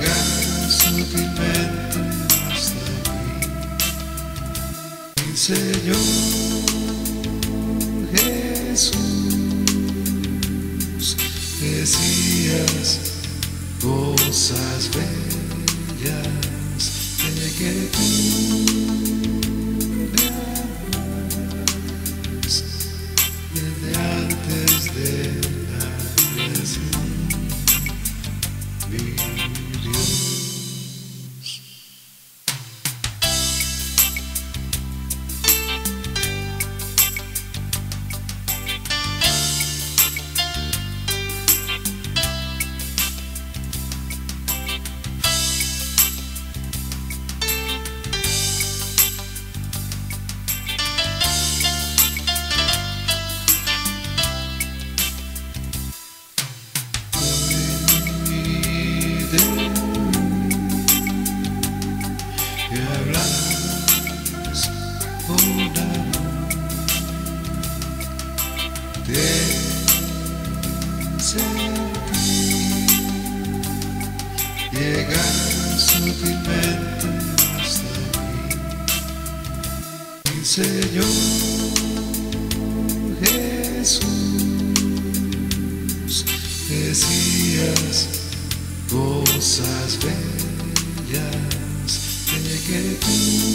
las sutilmente hasta mí Señor Jesús. Decías cosas de que sentir llegar sutilmente hasta aquí mi Señor Jesús decías cosas bellas de que tú